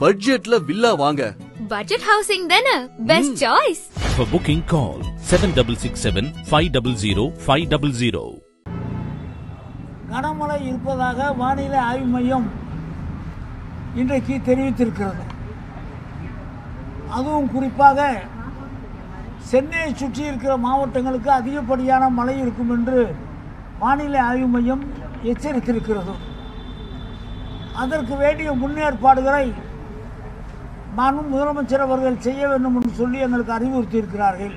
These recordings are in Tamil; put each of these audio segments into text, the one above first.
பட்ஜெட்ல வில்லா வாங்க. பட்ஜெட் ஹவுசிங் தானே? Best choice For booking, call 7667 500 500. கனமழை இருப்பதாக வானிலை ஆய்வு மையம் இன்றைக்கு தெரிவித்திருக்கிறது. அதுவும் குறிப்பாக சென்னையை சுற்றி இருக்கிற மாவட்டங்களுக்கு அதிகப்படியான மழை இருக்கும் என்று வானிலை ஆய்வு மையம் எச்சரித்திருக்கிறது. அதற்கு வேண்டிய முன்னேற்பாடுகளை நானும் முதலமைச்சர் அவர்கள் செய்ய வேண்டும் என்று சொல்லி எங்களுக்கு அறிவுறுத்தியிருக்கிறார்கள்.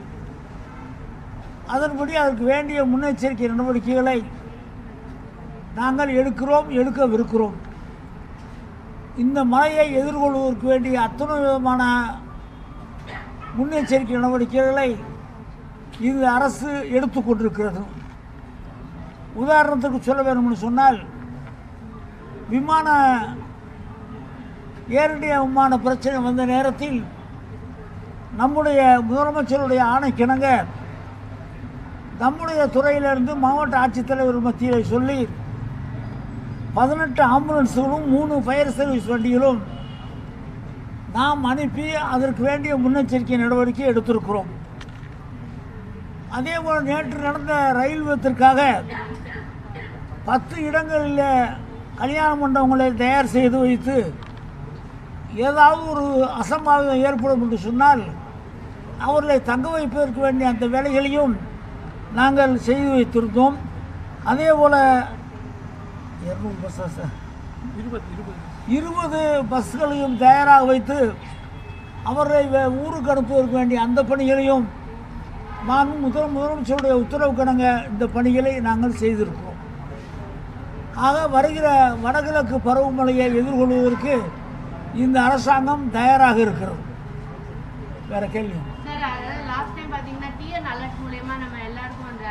அதன்படி அதற்கு வேண்டிய முன்னெச்சரிக்கை நடவடிக்கைகளை நாங்கள் எடுக்கிறோம் எடுக்கவிருக்கிறோம். இந்த மழையை எதிர்கொள்வதற்கு வேண்டிய அத்தனை விதமான முன்னெச்சரிக்கை நடவடிக்கைகளை இந்த அரசு எடுத்துக்கொண்டிருக்கிறது உதாரணத்துக்கு சொல்ல வேணும்னு சொன்னால் விமான ஏரடியமான விமான பிரச்சனை வந்த நேரத்தில் நம்முடைய முதலமைச்சருடைய ஆணைக்கிணங்க நம்முடைய துறையிலிருந்து மாவட்ட ஆட்சித்தலைவர் மத்தியில் சொல்லி பதினெட்டு ஆம்புலன்ஸுகளும் மூணு ஃபயர் சர்வீஸ் வண்டிகளும் நாம் அனுப்பி அதற்கு வேண்டிய முன்னெச்சரிக்கை நடவடிக்கை எடுத்திருக்கிறோம். அதே போல் நேற்று நடந்த ரயில் விபத்திற்காக பத்து இடங்களில் கல்யாண மண்டபங்களை தயார் செய்து வைத்து ஏதாவது ஒரு அசம்பாவிதம் ஏற்படும் என்று சொன்னால் அவர்களை தங்க வைப்பதற்கு வேண்டிய அந்த வேலைகளையும் நாங்கள் செய்து வைத்திருந்தோம். அதே போல் இரநூறு பஸ்ஸா சார்? இருபது பஸ்களையும் தயாராக வைத்து அவர்களை வே- ஊருக்கு அனுப்புவதற்கு வேண்டிய அந்த பணிகளையும் நான் முதல் முதலமைச்சருடைய உத்தரவு கிணங்க இந்த பணிகளை நாங்கள் செய்திருக்கிறோம். ஆக வருகிற வடகிழக்கு பருவமழையை எதிர்கொள்வதற்கு இந்த அரசாங்கம் தயாராக இருக்கிறது. வேற கேள்வி சார் அதாவது லாஸ்ட் டைம் பாத்தீங்கன்னா டிஎன் அலர்ட் மூலயமா நம்ம எல்லாருக்கும் அந்த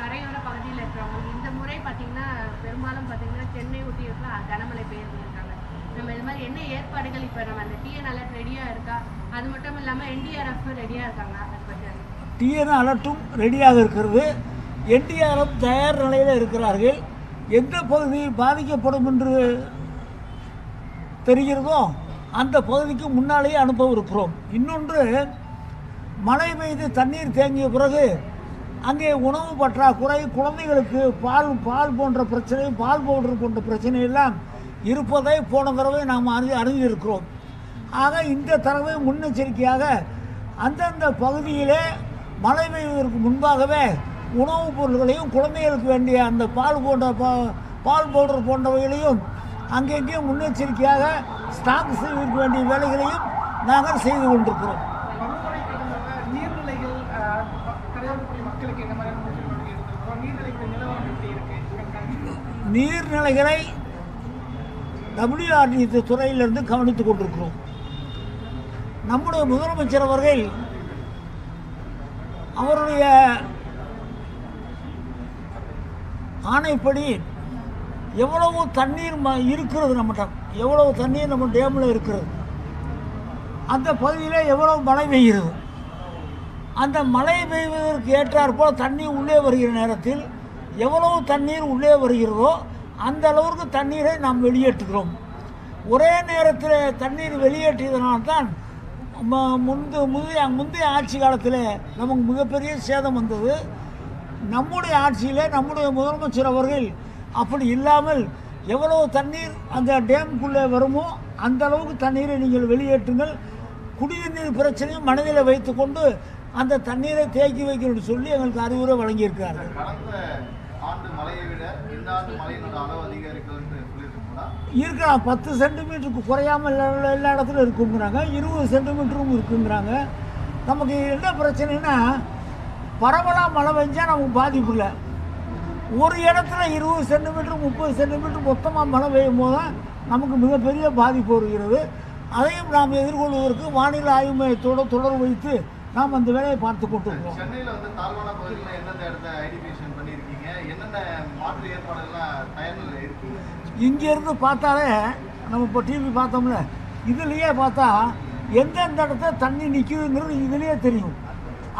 கரையோர பகுதியில் இருக்கிறவங்க இந்த முறை பாத்தீங்கன்னா பெரும்பாலும் பாத்தீங்கன்னா சென்னை ஒட்டி இருக்கிற கனமழை பெய்திருக்காங்க நம்ம இது மாதிரி என்ன ஏற்பாடுகள் இப்போ நம்ம அந்த டிஎன் அலர்ட் ரெடியா இருக்கா? அது மட்டும் இல்லாம என்டிஆர்எஃப் ரெடியா இருக்காங்க. டிஎன் அலர்ட்டும் ரெடியாக இருக்கிறது. என்டிஆர்எஃப் தயார் நிலையில் இருக்கிறார்கள். எந்த பகுதி பாதிக்கப்படும் என்று தெரிகிறதோ அந்த பகுதிக்கு முன்னாலேயே அனுப்பவிருக்கிறோம் இன்னொன்று மழை பெய்து தண்ணீர் தேங்கிய பிறகு அங்கே உணவு பற்றாக்குறை குழந்தைகளுக்கு பால் பால் போன்ற பிரச்சனை பால் பவுடர் போன்ற பிரச்சனை எல்லாம் இருப்பதை போன தடவை நாம் அறி அறிந்திருக்கிறோம். ஆக இந்த தடவை முன்னெச்சரிக்கையாக அந்தந்த பகுதியிலே மழை பெய்வதற்கு முன்பாகவே உணவுப் பொருட்களையும் குழந்தைகளுக்கு வேண்டிய அந்த பால் போன்ற பா- பால் பவுடர் போன்றவைகளையும் அங்கெங்கேயும் முன்னெச்சரிக்கையாக ஸ்டாக் செய்வதற்கு வேண்டிய வேலைகளையும் நாங்கள் செய்து கொண்டிருக்கிறோம். நீர்நிலைகளை டபிள்யூஆர்டி துறையிலிருந்து கவனித்துக் கொண்டிருக்கிறோம். நம்முடைய முதலமைச்சர் அவர்கள் அவருடைய ஆணைப்படி எவ்வளவு தண்ணீர் ம இருக்கிறது நம்மகிட்ட? எவ்வளவு தண்ணீர் நம்ம டேமில் இருக்கிறது? அந்த பகுதியில் எவ்வளவு மழை பெய்கிறது அந்த மழை பெய்வதற்கு ஏற்றாற்போல் தண்ணி உள்ளே வருகிற நேரத்தில் எவ்வளவு தண்ணீர் உள்ளே வருகிறதோ அந்த அளவுக்கு தண்ணீரை நாம் வெளியேற்றுகிறோம். ஒரே நேரத்தில் தண்ணீர் வெளியேற்றியதனால்தான் முந்து முந்தைய முந்தைய ஆட்சி காலத்தில் நமக்கு மிகப்பெரிய சேதம் வந்தது. நம்முடைய ஆட்சியில் நம்முடைய முதலமைச்சர் அவர்கள் அப்படி இல்லாமல் எவ்வளவு தண்ணீர் அந்த டேமுக்குள்ளே வருமோ அந்த அளவுக்கு தண்ணீரை நீங்கள் வெளியேற்றுங்கள். குடிநீர் பிரச்சனையும் மனதில் வைத்துக்கொண்டு அந்த தண்ணீரை தேக்கி வைக்கணும்னு சொல்லி எங்களுக்கு அறிவுரை வழங்கியிருக்கிறார்கள். இருக்கலாம் பத்து சென்டிமீட்டருக்கு குறையாமல் எல்லா இடத்துலையும் இருக்குங்கிறாங்க. இருபது சென்டிமீட்டரும் இருக்குங்கிறாங்க. நமக்கு என்ன பிரச்சனைனா பரவலாக மழை பெஞ்சா நமக்கு பாதிப்பு இல்லை. ஒரு இடத்துல இருபது சென்டிமீட்டர் முப்பது சென்டிமீட்டர் மொத்தமாக மழை பெய்யும் போது தான் நமக்கு மிகப்பெரிய பாதிப்பு வருகிறது. அதையும் நாம் எதிர்கொள்வதற்கு வானிலை ஆய்வு மையத்தோடு தொடர்பு வைத்து நாம் அந்த வேலையை பார்த்து கொண்டிருக்கிறோம். சென்னையில வந்து தாழ்வான பகுதிகளில் எந்தெந்த இடத்த ஐடென்டிஃபிகேஷன் பண்ணியிருக்கீங்க? என்னென்ன மாற்று ஏற்பாடுகள்லாம் தயார் நிலையில் இருக்கு? இங்கேருந்து பார்த்தாலே நம்ம இப்போ டிவி பார்த்தோம்ல இதுலேயே பார்த்தா எந்தெந்த இடத்துல தண்ணி நிற்குதுங்கிறது இதுலேயே தெரியும்.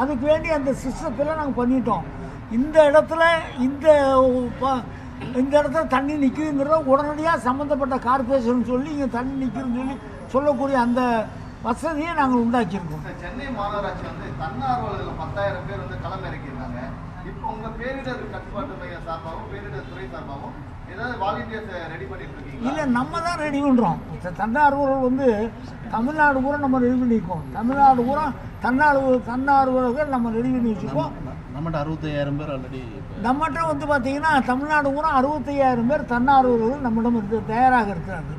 அதுக்கு வேண்டி அந்த சிஸ்டத்தில் நாங்கள் பண்ணிட்டோம். இந்த இடத்துல இந்த இந்த இடத்துல தண்ணி நிற்குதுங்கிறத உடனடியாக சம்மந்தப்பட்ட கார்பரேஷன் சொல்லி இங்கே தண்ணி நிற்குதுன்னு சொல்லி சொல்லக்கூடிய அந்த வசதியை நாங்கள் உண்டாக்கியிருக்கோம். சென்னை மாநகராட்சி வந்து தன்னார்வலர்கள் பத்தாயிரம் பேர் வந்து களம் இறக்கியிருக்காங்க. இப்போ உங்க பேரிடர் கட்டுப்பாட்டு மையம் சார்பாகவும் பேரிடர் துறை சார்பாகவும் இல்லை நம்ம தான் ரெடி பண்ணுறோம் தன்னார்வலர்கள் வந்து தமிழ்நாடு பூரா நம்ம ரெடி பண்ணியிருக்கோம். தமிழ்நாடு பூரா தன்னார்வ தன்னார்வலர்கள் நம்ம ரெடி பண்ணி வச்சுருக்கோம். நம்மகிட்ட அறுபத்தையாயிரம் பேர் ஆல்ரெடி நம்மகிட்ட வந்து பார்த்தீங்கன்னா தமிழ்நாடு பூரா அறுபத்தையாயிரம் பேர் தன்னார்வலர்கள் நம்மிடம் இருந்து தயாராக இருக்கிறார்கள்.